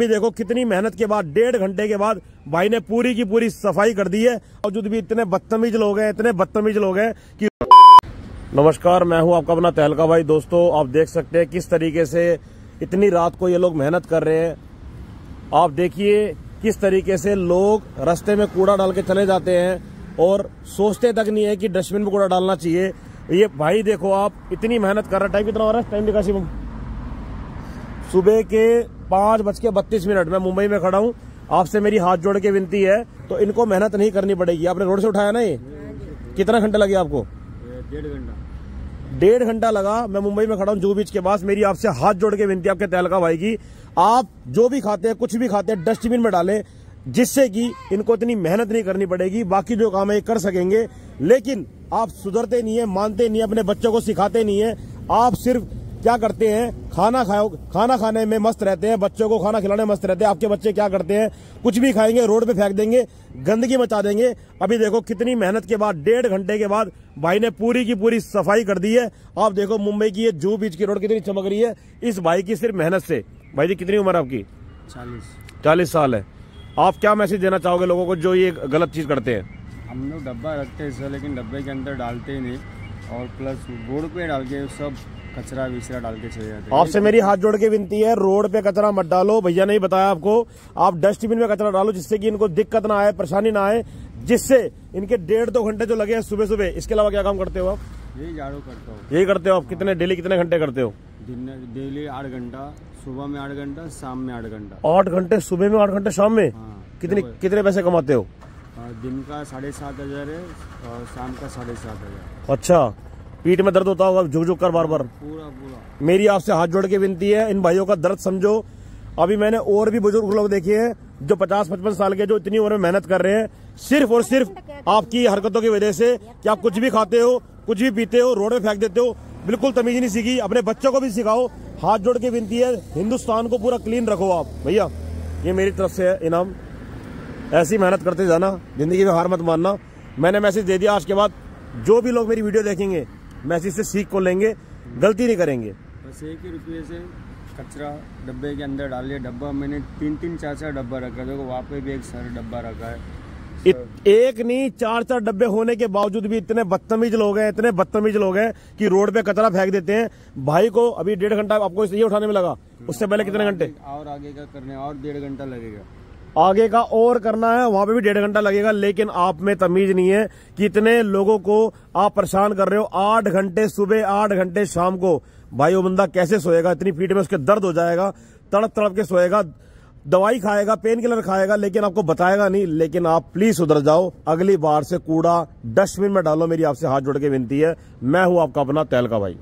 अभी देखो कितनी मेहनत के बाद, डेढ़ घंटे के बाद भाई ने पूरी की पूरी सफ़ाई कर दी है। बावजूद भी इतने बदतमीज लोग हैं, इतने बदतमीज लोग हैं कि नमस्कार, मैं हूँ आपका अपना तहलका भाई। दोस्तों, आप देख सकते हैं किस तरीके से इतनी रात को ये लोग मेहनत कर रहे हैं। आप देखिए किस तरीके से लोग रास्ते में कूड़ा डाल के चले जाते हैं और सोचते तक नहीं है कि डस्टबिन में कूड़ा डालना चाहिए। ये भाई देखो आप, इतनी मेहनत कर रहे टाइम कितना हो रहा है? टाइम दिखा सुबह के पाँच बज के बत्तीस मिनट मैं मुंबई में खड़ा हूँ। आपसे मेरी हाथ जोड़ के विनती है तो इनको मेहनत नहीं करनी पड़ेगी। आपने रोड से उठाया ना ये? कितना घंटा लगे आपको? डेढ़ घंटा। डेढ़ घंटा लगा मैं मुंबई में खड़ा हूँ जू बीच के पास। मेरी आपसे हाथ जोड़ के विनती है आपके तहलका भाई की आप जो भी खाते हैं कुछ भी खाते हैं डस्टबिन में डालें जिससे कि इनको इतनी मेहनत नहीं करनी पड़ेगी। बाकी जो काम है ये कर सकेंगे। लेकिन आप सुधरते नहीं है मानते नहीं है अपने बच्चों को सिखाते नहीं है। आप सिर्फ़ क्या करते हैं? खाना खाओ खाना खाने में मस्त रहते हैं बच्चों को खाना खिलाने में मस्त रहते हैं। आपके बच्चे क्या करते हैं? कुछ भी खाएँगे रोड पे फेंक देंगे गंदगी मचा देंगे। अभी देखो कितनी मेहनत के बाद डेढ़ घंटे के बाद भाई ने पूरी की पूरी सफ़ाई कर दी है। आप देखो मुंबई की ये जू बीच की रोड कितनी चमक रही है इस भाई की सिर्फ़ मेहनत से। भाई जी कितनी उम्र आपकी? चालीस। चालीस साल है। आप क्या मैसेज देना चाहोगे लोगों को जो ये गलत चीज़ करते हैं? हम लोग डब्बा रखते हैं सर लेकिन डब्बे के अंदर डालते ही नहीं। और प्लस रोड पे डाल के सब कचरा विचरा डाल के चले जाते हैं। आपसे मेरी हाथ जोड़ के विनती है रोड पे कचरा मत डालो। भैया ने बताया आपको आप डस्टबिन में कचरा डालो जिससे कि इनको दिक्कत ना आए परेशानी ना आए जिससे इनके डेढ़ दो घंटे जो लगे हैं सुबह सुबह इसके अलावा क्या काम करते हो आप? यही झाड़ू करता हूँ। यही करते हो आप? कितने डेली कितने घंटे करते हो? दिन डेली आठ घंटा सुबह में आठ घंटा शाम में आठ घंटा। आठ घंटे सुबह में आठ घंटे शाम में? हाँ कितने कितने पैसे कमाते हो? दिन का साढ़े सात हज़ार है और शाम का साढ़े सात हज़ार। अच्छा पीठ में दर्द होता होगा झुक झुक कर बार बार पूरा पूरा। मेरी आपसे हाथ जोड़ के विनती है इन भाइयों का दर्द समझो। अभी मैंने और भी बुज़ुर्ग लोग देखे हैं जो पचास पचपन साल के जो इतनी उम्र में मेहनत कर रहे हैं सिर्फ़ और सिर्फ़ आपकी हरकतों की वजह से कि आप कुछ भी खाते हो कुछ भी पीते हो रोड में फेंक देते हो बिल्कुल तमीज नहीं सीखी। अपने बच्चों को भी सिखाओ। हाथ जोड़ के विनती है हिंदुस्तान को पूरा क्लीन रखो आप। भैया ये मेरी तरफ़ से है इनाम। ऐसी मेहनत करते जाना ज़िंदगी में हार मत मानना। मैंने मैसेज दे दिया आज के बाद जो भी लोग मेरी वीडियो देखेंगे मैसेज से सीख को लेंगे गलती नहीं करेंगे। बस एक ही रुपये से कचरा डब्बे के अंदर डाल लिया डब्बा मैंने तीन तीन चार चार डब्बा रखा देखो वहाँ पे भी एक सारा डब्बा रखा है। इत, एक नहीं चार चार डब्बे होने के बावजूद भी इतने बदतमीज लोग हैं इतने बदतमीज लोग हैं कि रोड पे कचरा फेंक देते हैं। भाई को अभी डेढ़ घंटा आपको ये उठाने में लगा उससे पहले कितने घंटे? और आगे का करने और डेढ़ घंटा लगेगा। आगे का और करना है, वहाँ पे भी डेढ़ घंटा लगेगा, लेकिन आप में तमीज नहीं है कि इतने लोगों को आप परेशान कर रहे हो आठ घंटे सुबह, आठ घंटे शाम को। भाई, वो बंदा कैसे सोएगा? इतनी पीठ में उसके दर्द हो जाएगा, तड़प तड़प के सोएगा, दवाई खाएगा पेन किलर खाएगा, लेकिन आपको बताएगा नहीं। लेकिन आप प्लीज़ सुधर जाओ, अगली बार से कूड़ा, डस्टबिन में डालो, मेरी आपसे हाथ जोड़ के विनती है। मैं हूँ आपका अपना तैल का भाई।